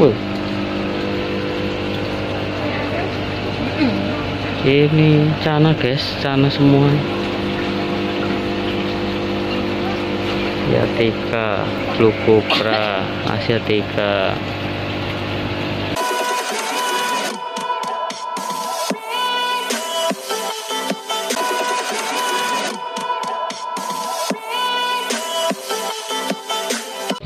Wuh. Ini cana guys, cana semua. Asiatica, Blue Cobra, Asiatica.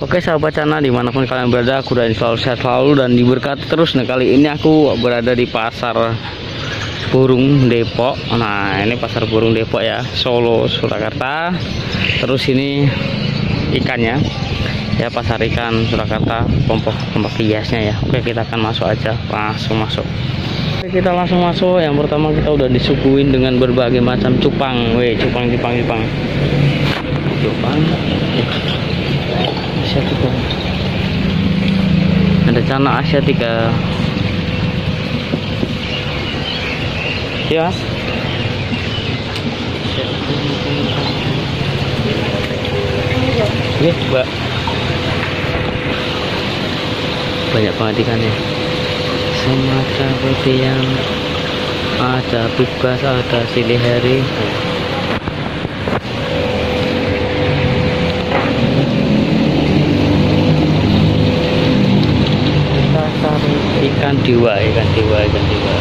Oke sahabat Cana di mana pun kalian berada aku dan selalu sehat selalu dan diberkati terus. Nah kali ini aku berada di pasar burung Depok. Nah ini pasar burung Depok ya Solo Surakarta. Terus ini ikannya. Ya pasar ikan Surakarta kelompok kelompok hiasnya ya. Oke kita akan masuk aja langsung masuk. Oke, kita langsung masuk. Yang pertama kita udah disuguhin dengan berbagai macam cupang. Weh cupang cupang cupang. Cupang Asiatica ada cana Asiatica ya Iya, Mbak. Banyak banget ikannya. Semacam seperti yang ada bibas, ada silihari. Kita cari ikan dewa, ikan dewa, ikan dewa.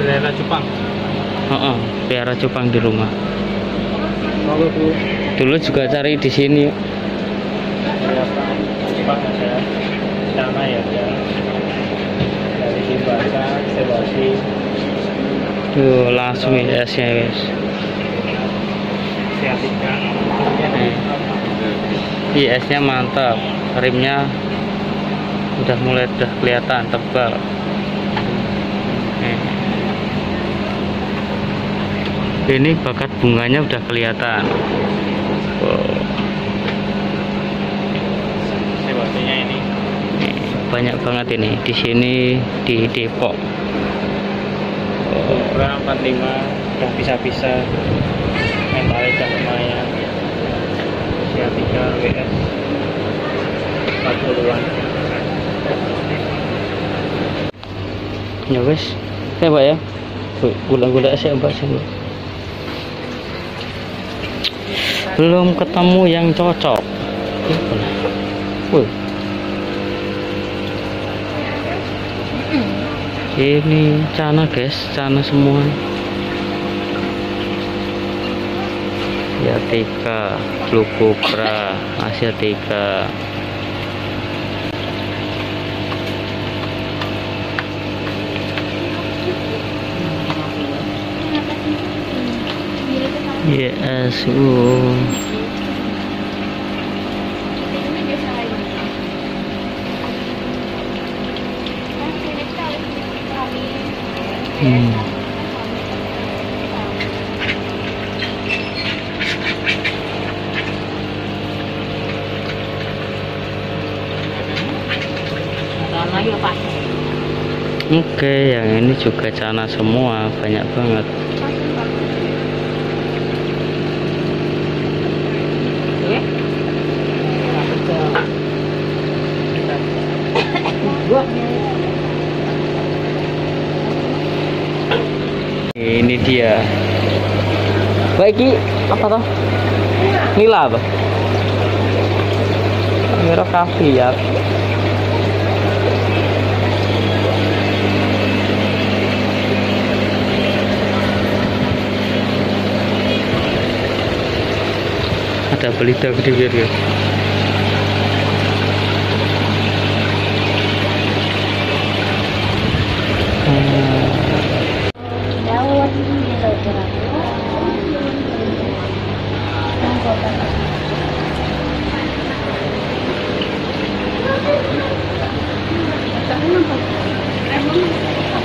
Bendera Jepang. Oh, oh, piara cupang di rumah. Dulu juga cari di sini. berapa Jepang ada nama ya ada dari Tuh langsung ya esnya guys. Asiatica. IS-nya mantap, rimnya udah mulai udah kelihatan tebal. Nih. Ini bakat bunganya udah kelihatan. Wow, ini banyak banget ini di sini di Depok. Ukuran 45 udah bisa-bisa Asia 3 WS 40-an ya wes saya eh, pak ya. Gula-gula asyik mbak sini belum ketemu yang cocok. Ini cana guys. Cana semua. Asiatica, Cobra, Asiatica. Yes, uh. Hmm. Oke, yang ini juga cana semua, banyak banget. Ini dia. Ki. apa toh? Nila apa? Mira kafiat. Ada belida gede gede.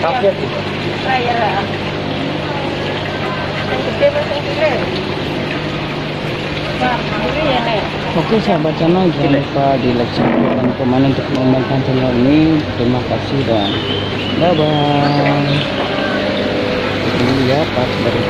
Kafiat itu Oke sahabat channel jangan lupa di like, subscribe, dan komen untuk mengembangkan channel ini. Terima kasih dan bye bye. Iya pas dari